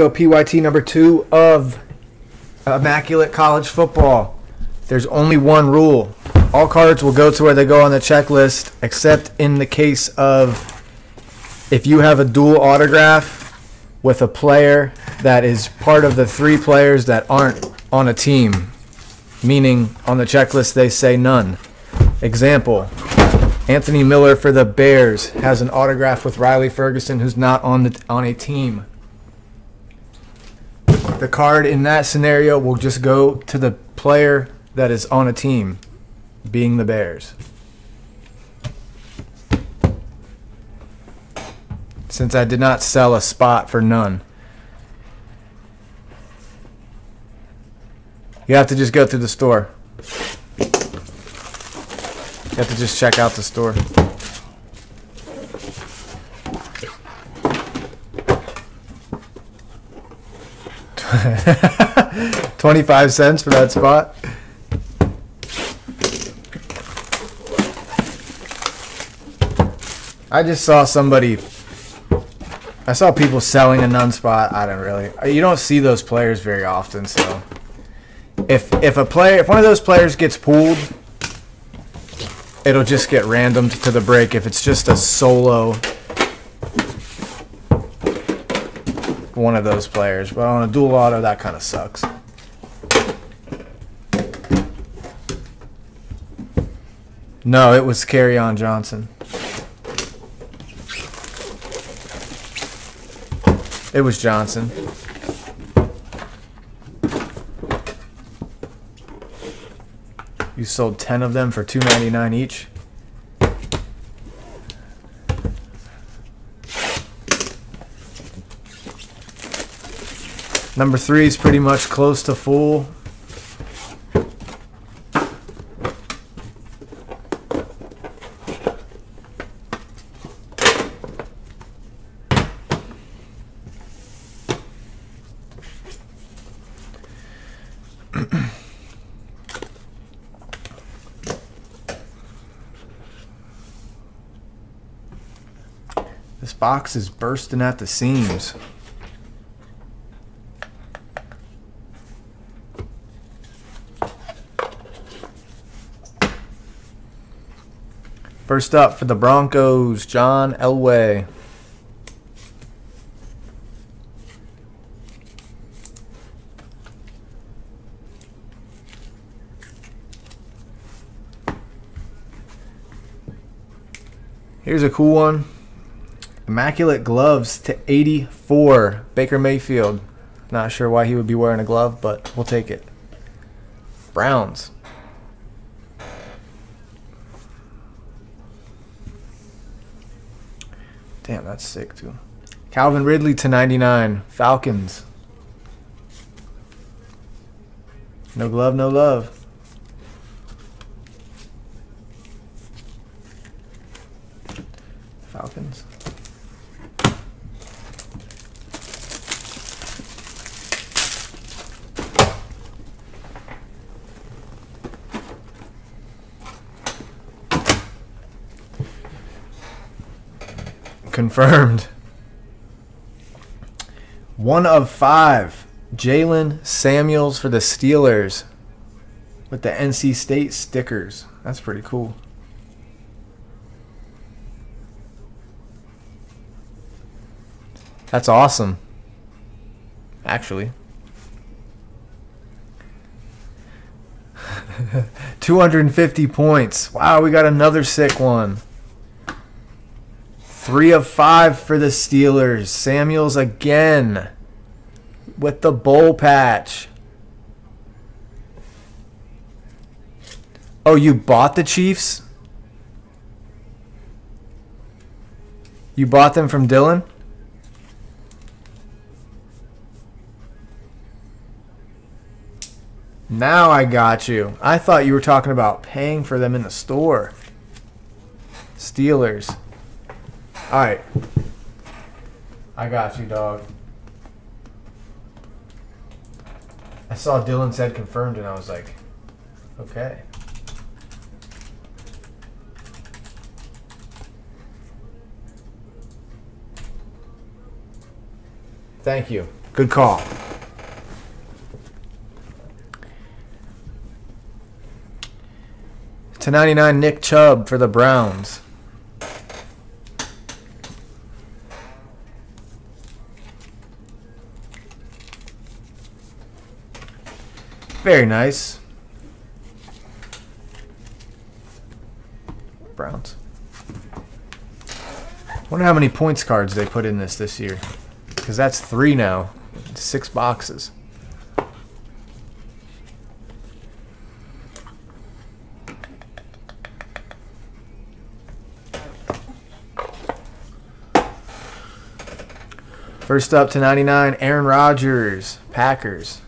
go PYT number two of Immaculate College Football. There's only one rule. All cards will go to where they go on the checklist, except in the case of if you have a dual autograph with a player that is part of the three players that aren't on a team, meaning on the checklist they say none. Example Anthony Miller for the Bears has an autograph with Riley Ferguson, who's not on the on a team. The card in that scenario will just go to the player that is on a team, being the Bears. Since I did not sell a spot for none. You have to just go through the store. You have to just check out the store. Twenty-five cents for that spot. I just saw somebody. I saw people selling a nun spot. I don't really. You don't see those players very often, so if if a player, if one of those players gets pulled, it'll just get randomed to the break. If it's just a solo one of those players, but on a dual auto, that kind of sucks. No, it was Kerryon Johnson. It was Johnson. You sold 10 of them for 2.99 each. Number 3 is pretty much close to full. This box is bursting at the seams. First up for the Broncos, John Elway. Here's a cool one. Immaculate gloves to 84. Baker Mayfield. Not sure why he would be wearing a glove, but we'll take it. Browns. Damn, that's sick too. Calvin Ridley to 99. Falcons. No glove, no love. Falcons. Confirmed. One of five. Jaylen Samuels for the Steelers with the NC State stickers. That's pretty cool. That's awesome. Actually. 250 points. Wow, we got another sick one. Three of five for the Steelers. Samuels again with the bowl patch. Oh, you bought the Chiefs? You bought them from Dylan? Now I got you. I thought you were talking about paying for them in the store. Steelers. All right. I got you, dog. I saw Dylan said confirmed, and I was like, okay. Thank you. Good call. To 99, Nick Chubb for the Browns. Very nice. Browns. Wonder how many points cards they put in this this year. Because that's three now. Six boxes. First up to 99, Aaron Rodgers, Packers.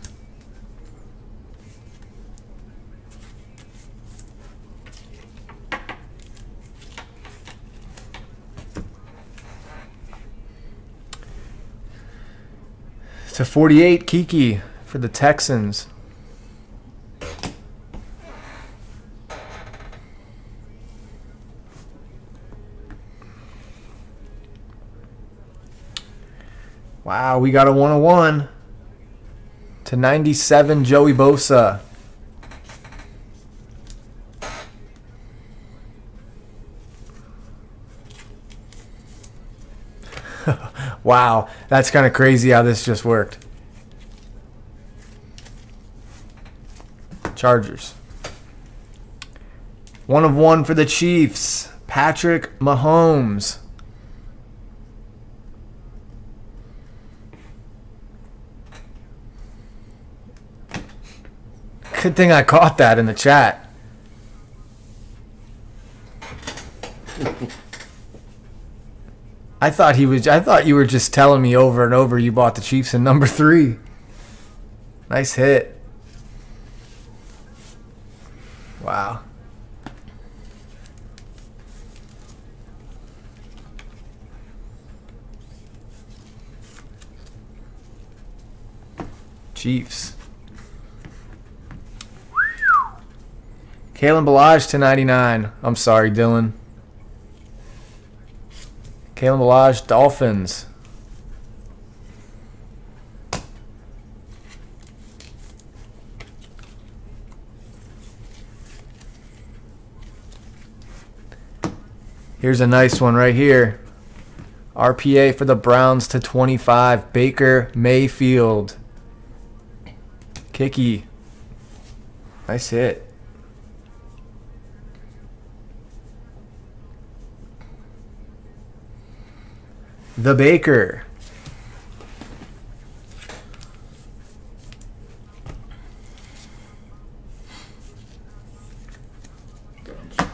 To 48, Keke for the Texans. Wow, we got a 101 to 97, Joey Bosa. Wow, that's kind of crazy how this just worked. Chargers. One of one for the Chiefs, Patrick Mahomes. Good thing I caught that in the chat. I thought he was. I thought you were just telling me over and over you bought the Chiefs in number three. Nice hit. Wow. Chiefs. Kalen Ballage to 99. I'm sorry, Dylan. Kalen Ballage, Dolphins. Here's a nice one right here. RPA for the Browns to 25. Baker Mayfield. Kicky. Nice hit. The Baker.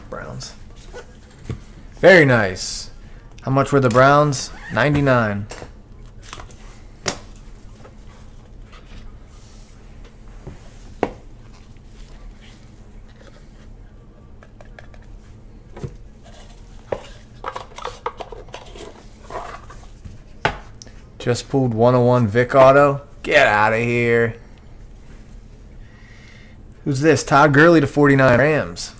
Browns. Very nice. How much were the Browns? 99. Just pulled 101 Vic Auto. Get out of here. Who's this? Todd Gurley to 49 Rams.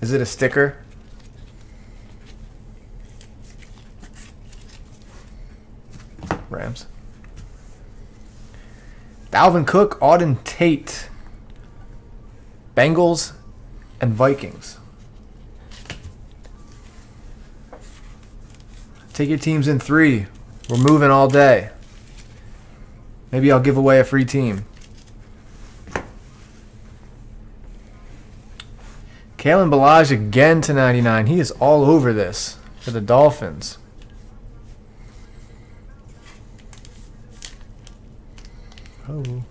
Is it a sticker? Rams. Dalvin Cook, Auden Tate. Bengals and Vikings. Take your teams in three. We're moving all day. Maybe I'll give away a free team. Kalen Ballage again to 99. He is all over this for the Dolphins. Oh.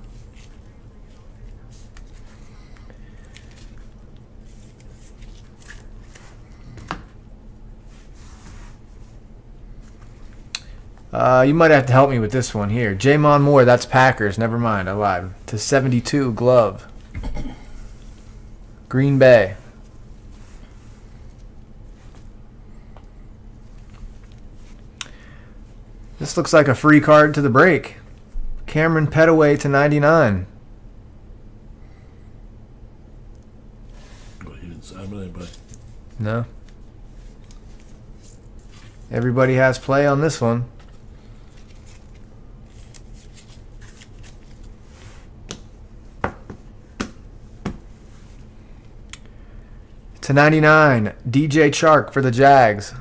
Uh, you might have to help me with this one here. J'Mon Moore, that's Packers. Never mind, I lied. To 72, glove. Green Bay. This looks like a free card to the break. Cameron Petaway to 99. Well, he didn't sign with anybody. No. Everybody has play on this one. To 99, DJ Chark for the Jags.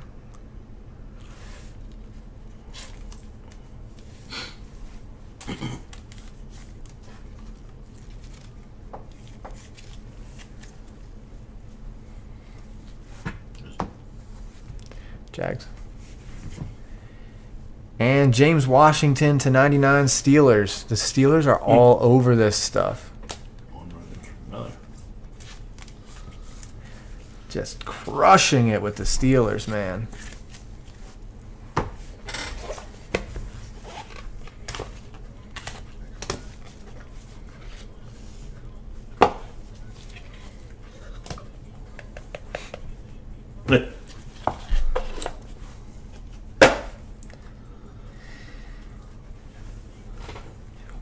Jags. And James Washington to 99 Steelers. The Steelers are all over this stuff. One right after another. Just crushing it with the Steelers, man.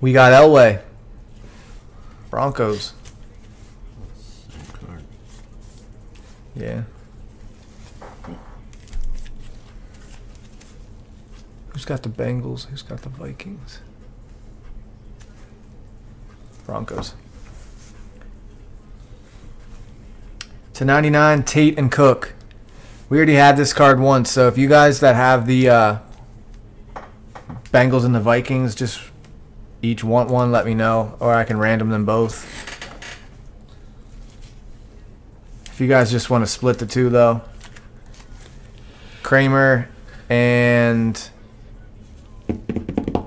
We got Elway. Broncos. Yeah. Got the Bengals? Who's got the Vikings? Broncos. To 99, Tate and Cook. We already had this card once, so if you guys that have the uh, Bengals and the Vikings just each want one, let me know, or I can random them both. If you guys just want to split the two, though, Kramer and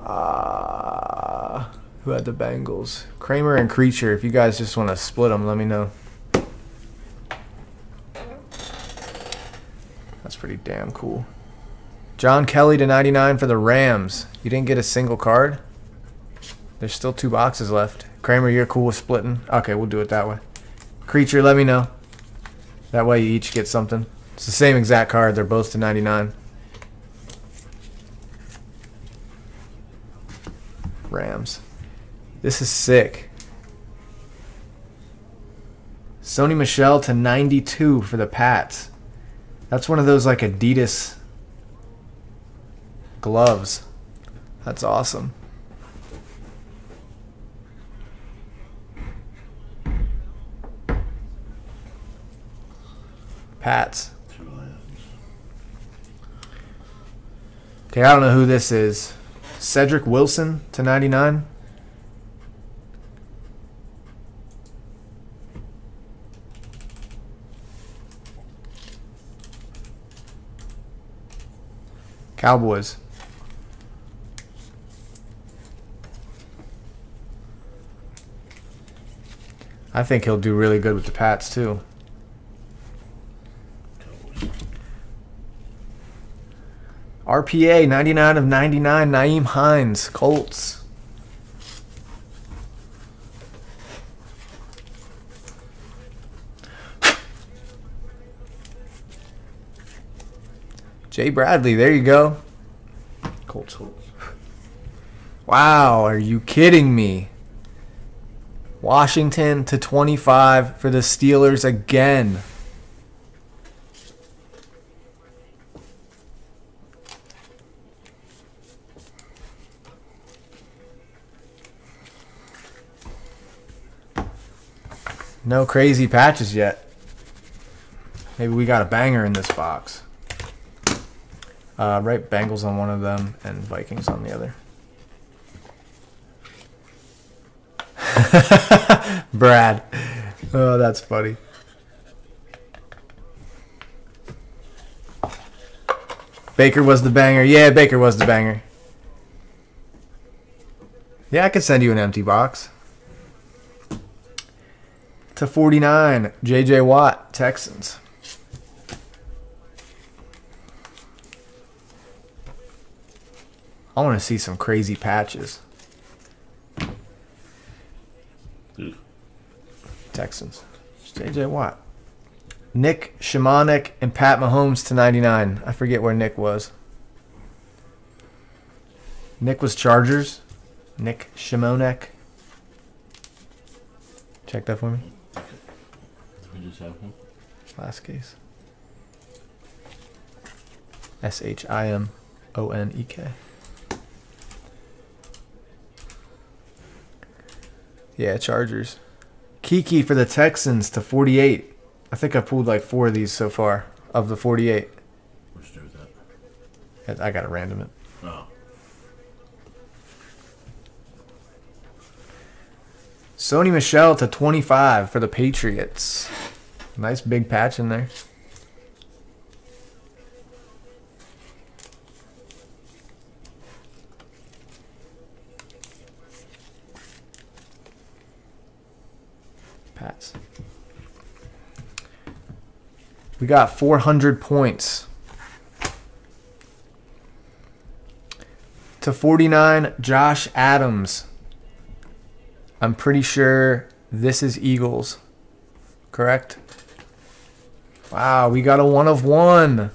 uh, who had the Bengals? Kramer and Creature. If you guys just want to split them, let me know. That's pretty damn cool. John Kelly to 99 for the Rams. You didn't get a single card? There's still two boxes left. Kramer, you're cool with splitting? Okay, we'll do it that way. Creature, let me know. That way you each get something. It's the same exact card. They're both to 99. Rams. This is sick. Sony Michel to 92 for the Pats. That's one of those like Adidas gloves. That's awesome. Pats. Okay, I don't know who this is. Cedric Wilson to 99. Cowboys. I think he'll do really good with the Pats too. RPA 99 of 99 Nyheim Hines Colts. Jay Bradley, there you go. Colts. Wow, are you kidding me? Washington to 25 for the Steelers again. No crazy patches yet. Maybe we got a banger in this box. Uh, right, Bengals on one of them and Vikings on the other. Brad. Oh, that's funny. Baker was the banger. Yeah, Baker was the banger. Yeah, I could send you an empty box. To 49, JJ Watt, Texans. I want to see some crazy patches. Texans. JJ Watt. Nick Shimonek and Pat Mahomes to 99. I forget where Nick was. Nick was Chargers. Nick Shimonek. Check that for me. We just have one. Last case. S H I M O N E K. Yeah, Chargers. Keke for the Texans to 48. I think I pulled like four of these so far of the 48. Which do that? I got to random it. Oh. Sony Michel to 25 for the Patriots. Nice big patch in there. Pats. We got 400 points. To 49, Josh Adams. I'm pretty sure this is Eagles. Correct? Wow, we got a one of one.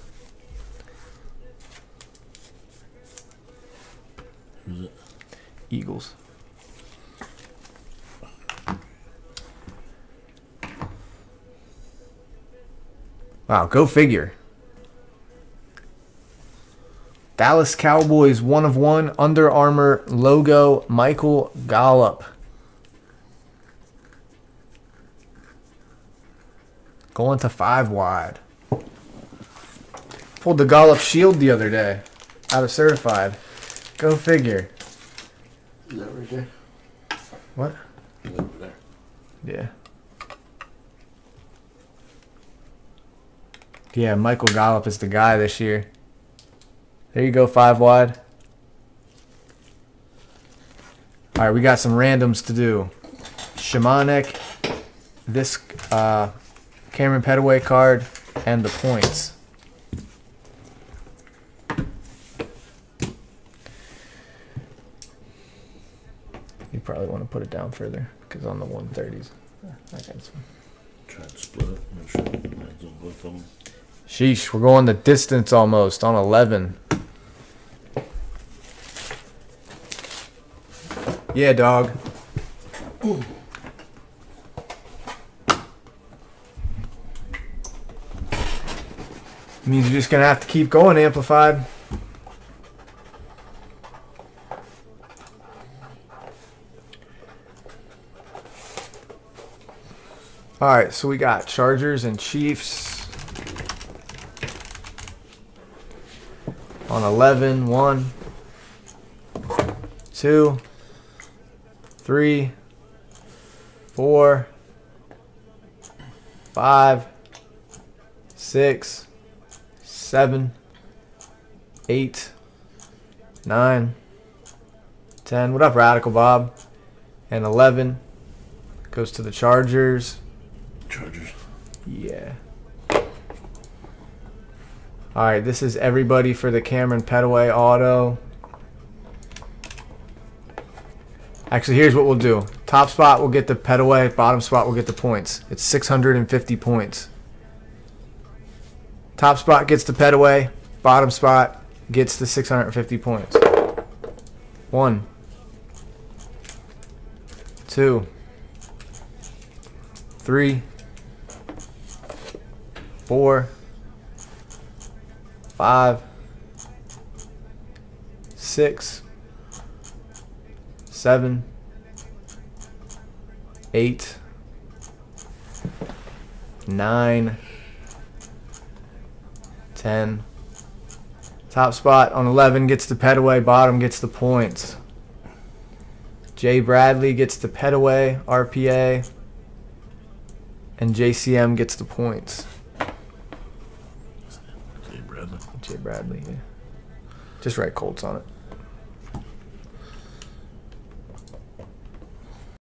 Eagles. Wow, go figure. Dallas Cowboys one of one Under Armour logo Michael Gallup. Going to five wide. Pulled the Gallup shield the other day out of certified. Go figure. Is that right there? What? Is that over there? Yeah. Yeah, Michael Gallup is the guy this year. There you go, five wide. All right, we got some randoms to do. Shimonek, this uh, Cameron Petaway card, and the points. You probably want to put it down further because on the 130s. I and split it. Make sure it on both of them. Sheesh, we're going the distance almost on 11. Yeah, dog. Means you're just gonna have to keep going, amplified. All right, so we got Chargers and Chiefs on 11, 1, 2, 3, 4, 5, 6, 7, 8, 9, 10. What up, Radical Bob? And 11 goes to the Chargers. Chargers. Yeah. All right, this is everybody for the Cameron Petaway auto. Actually, here's what we'll do. Top spot we'll get the Petaway, bottom spot we'll get the points. It's 650 points. Top spot gets the Petaway, bottom spot gets the 650 points. One, two, three, four, five, six, seven, eight, nine, ten. Top spot on 11 gets the Petaway, bottom gets the points. Jay Bradley gets the Petaway, RPA, and JCM gets the points. Jay Bradley. Jay Bradley. Just write Colts on it.